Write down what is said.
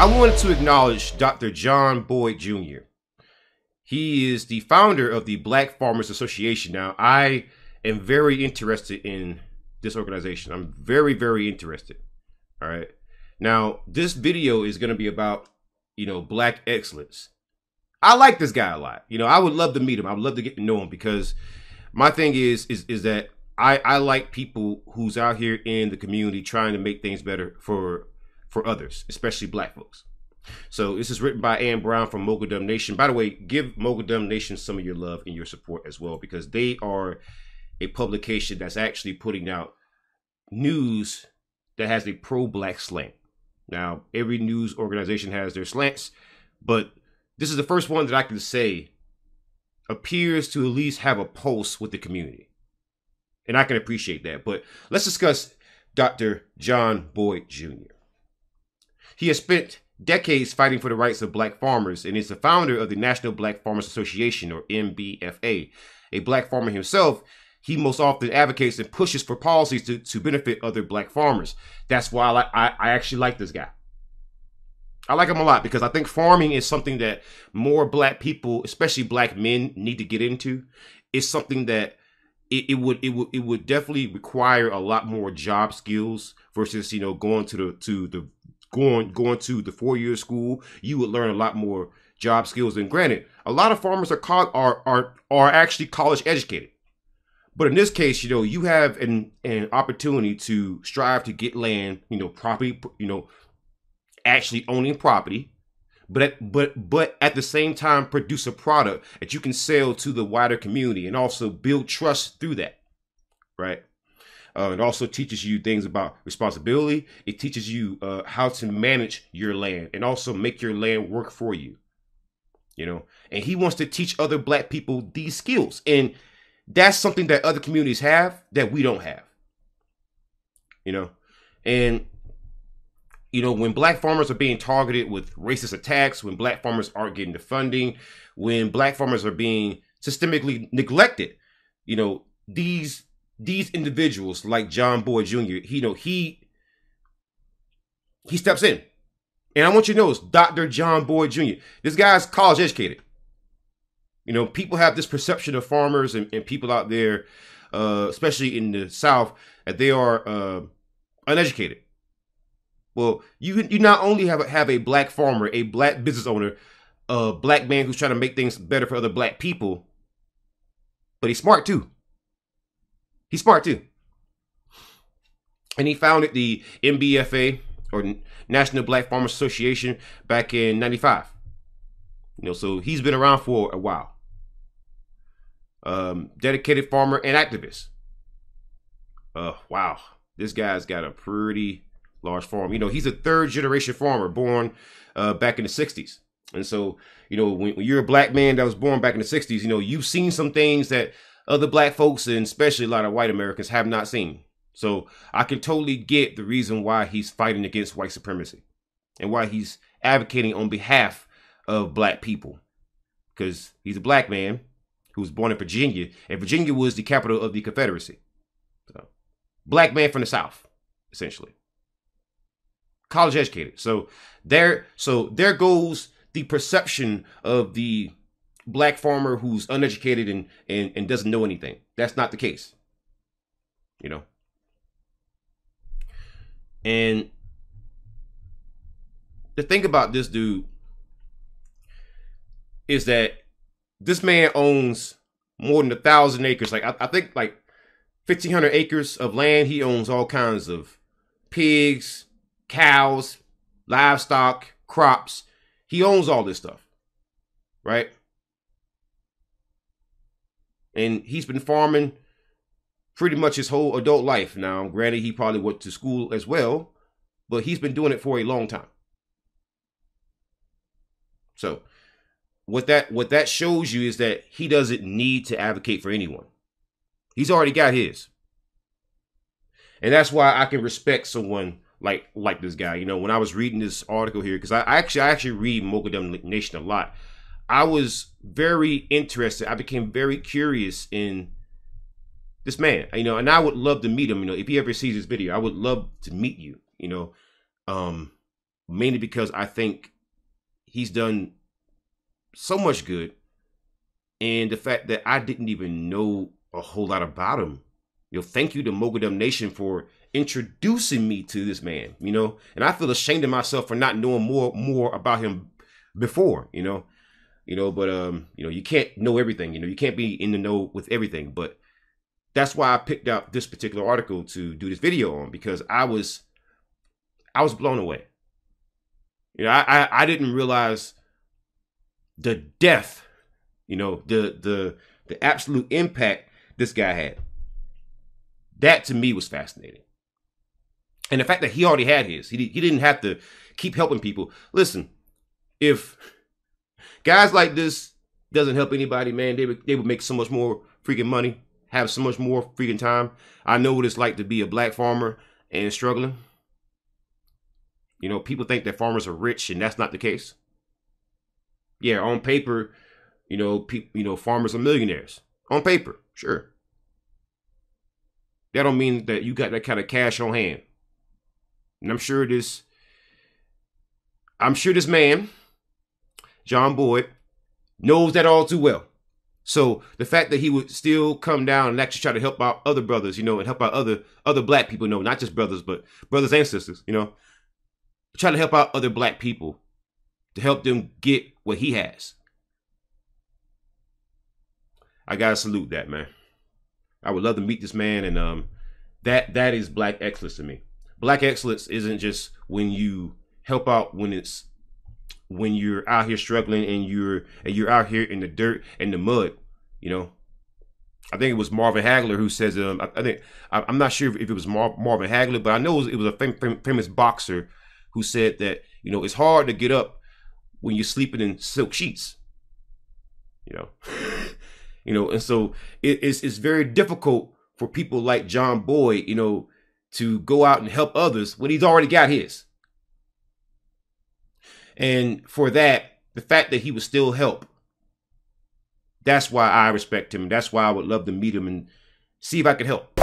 I wanted to acknowledge Dr. John Boyd Jr. He is the founder of the Black Farmers Association. Now, I am very interested in this organization. I'm very, very interested. All right. Now, this video is going to be about, you know, black excellence. I like this guy a lot. You know, I would love to meet him. I would love to get to know him because my thing is is is that I I like people who's out here in the community trying to make things better for for others, especially black folks. So this is written by Ann Brown from Moguldom Nation. By the way, give Moguldom Nation some of your love and your support as well because they are a publication that's actually putting out news that has a pro-black slant. Now, every news organization has their slants, but this is the first one that I can say appears to at least have a pulse with the community. And I can appreciate that. But let's discuss Dr. John Boyd Jr. He has spent decades fighting for the rights of black farmers and is the founder of the National Black Farmers Association, or NBFA. A black farmer himself, he most often advocates and pushes for policies to, to benefit other black farmers. That's why I, I, I actually like this guy. I like him a lot because I think farming is something that more black people, especially black men, need to get into. It's something that it, it would it would it would definitely require a lot more job skills versus you know going to the to the going going to the four year school, you would learn a lot more job skills. And granted, a lot of farmers are are are are actually college educated. But in this case, you know, you have an an opportunity to strive to get land, you know, property, you know, actually owning property, but at, but but at the same time produce a product that you can sell to the wider community and also build trust through that, right? Uh, it also teaches you things about responsibility. It teaches you uh, how to manage your land and also make your land work for you. You know, and he wants to teach other black people these skills. And that's something that other communities have that we don't have. You know, and you know, when black farmers are being targeted with racist attacks, when black farmers aren't getting the funding, when black farmers are being systemically neglected, you know, these these individuals like John Boyd Jr., you know, he he steps in. And I want you to know it's Dr. John Boyd Jr. This guy's college educated. You know, people have this perception of farmers and, and people out there, uh, especially in the South, that they are uh, uneducated. Well, you you not only have a, have a black farmer, a black business owner, a black man who's trying to make things better for other black people, but he's smart too. He's smart too. And he founded the NBFA or National Black Farmers Association back in 95. You know, so he's been around for a while. Um, dedicated farmer and activist. Uh, wow. This guy's got a pretty large farm. You know, he's a third generation farmer born uh, back in the 60s. And so, you know, when, when, you're a black man that was born back in the 60s, you know, you've seen some things that other black folks and especially a lot of white Americans have not seen. So I can totally get the reason why he's fighting against white supremacy and why he's advocating on behalf of black people. Because he's a black man who was born in Virginia, and Virginia was the capital of the Confederacy. So, black man from the South, essentially. College educated. So there, so there goes the perception of the black farmer who's uneducated and, and, and doesn't know anything. That's not the case. You know? And the thing about this dude is that this man owns more than a thousand acres. Like I, I think like fifteen hundred acres of land. He owns all kinds of pigs, cows, livestock, crops. He owns all this stuff. Right? And he's been farming pretty much his whole adult life. Now, granted, he probably went to school as well, but he's been doing it for a long time. So, what that what that shows you is that he doesn't need to advocate for anyone. He's already got his. And that's why I can respect someone like like this guy. You know, when I was reading this article here, because I, I actually I actually read Moguldom Nation a lot. I was very interested. I became very curious in this man, you know, and I would love to meet him. You know, if he ever sees this video, I would love to meet you. You know, um, mainly because I think he's done so much good, and the fact that I didn't even know a whole lot about him. You know, thank you to Moguldom Nation for introducing me to this man. You know, and I feel ashamed of myself for not knowing more more about him before. You know, you know, but um, you know, you can't know everything. You know, you can't be in the know with everything. But that's why I picked out this particular article to do this video on because I was I was blown away. You know, I, I, I didn't realize the death, you know, the the the absolute impact this guy had. That to me was fascinating. And the fact that he already had his, he, he didn't have to keep helping people. Listen, if guys like this doesn't help anybody, man, they would, they would make so much more freaking money, have so much more freaking time. I know what it's like to be a black farmer and struggling. You know, people think that farmers are rich, and that's not the case. Yeah, on paper, you know, people, you know, farmers are millionaires. On paper, sure. That don't mean that you got that kind of cash on hand. And I'm sure this, I'm sure this man, John Boyd, knows that all too well. So the fact that he would still come down and actually try to help out other brothers, you know, and help out other other black people, you know, not just brothers, but brothers and sisters, you know, try to help out other black people to help them get what he has. I gotta salute that man. I would love to meet this man, and um, that that is black excellence to me. Black excellence isn't just when you help out when it's when you're out here struggling and you're and you're out here in the dirt and the mud. You know, I think it was Marvin Hagler who says um, I, I think I, am not sure if, it was Mar- Marvin Hagler, but I know it was, it was a fam- fam- famous boxer who said that you know it's hard to get up when you're sleeping in silk sheets. You know, you know, and so it, it's it's very difficult for people like John Boyd, you know, to go out and help others when he's already got his. And for that, the fact that he would still help, that's why I respect him. That's why I would love to meet him and see if I could help.